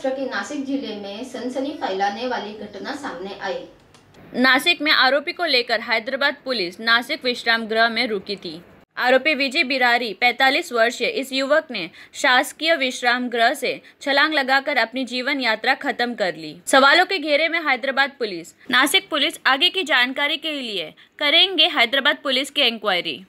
महाराष्ट्र के नासिक ज़िले में सनसनी फैलाने वाली घटना सामने आई। नासिक में आरोपी को लेकर हैदराबाद पुलिस नासिक विश्राम गृह में रुकी थी। आरोपी विजय बिरारी 45 वर्षीय इस युवक ने शासकीय विश्राम गृह से छलांग लगाकर अपनी जीवन यात्रा खत्म कर ली। सवालों के घेरे में हैदराबाद पुलिस, नासिक पुलिस आगे की जानकारी के लिए करेंगे हैदराबाद पुलिस की इंक्वायरी